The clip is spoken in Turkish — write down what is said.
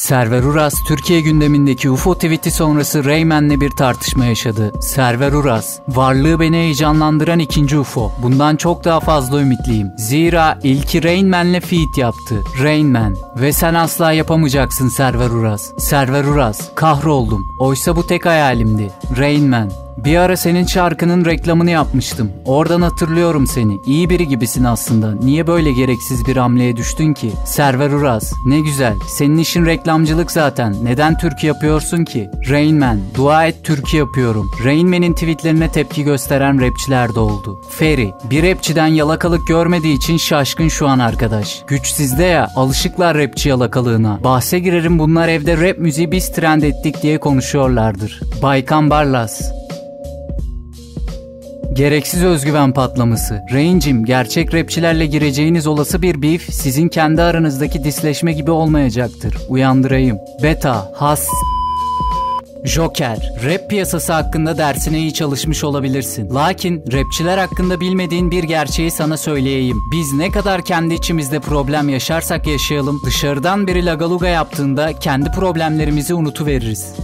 Server Uras, Türkiye gündemindeki UFO tweet'i sonrası Rayman'le bir tartışma yaşadı. Server Uras, varlığı beni heyecanlandıran ikinci UFO. Bundan çok daha fazla ümitliyim. Zira ilki Rainman'le feat yaptı. Rainman. Ve sen asla yapamayacaksın Server Uras. Server Uras, kahroldum. Oysa bu tek hayalimdi. Rainman. Bir ara senin şarkının reklamını yapmıştım. Oradan hatırlıyorum seni. İyi biri gibisin aslında. Niye böyle gereksiz bir hamleye düştün ki? Server Uraz. Ne güzel. Senin işin reklamcılık zaten. Neden türkü yapıyorsun ki? Rainman. Dua et türkü yapıyorum. Rainman'in tweetlerine tepki gösteren rapçiler de oldu. Ferry. Bir rapçiden yalakalık görmediği için şaşkın şu an arkadaş. Güç sizde ya. Alışıklar rapçi yalakalığına. Bahse girerim bunlar evde rap müziği biz trend ettik diye konuşuyorlardır. Baykan Barlas. Gereksiz özgüven patlaması. Range'im gerçek rapçilerle gireceğiniz olası bir beef sizin kendi aranızdaki disleşme gibi olmayacaktır. Uyandırayım. Beta, has, Joker, rap piyasası hakkında dersine iyi çalışmış olabilirsin. Lakin rapçiler hakkında bilmediğin bir gerçeği sana söyleyeyim. Biz ne kadar kendi içimizde problem yaşarsak yaşayalım, dışarıdan biri lagaluga yaptığında kendi problemlerimizi unutuveririz.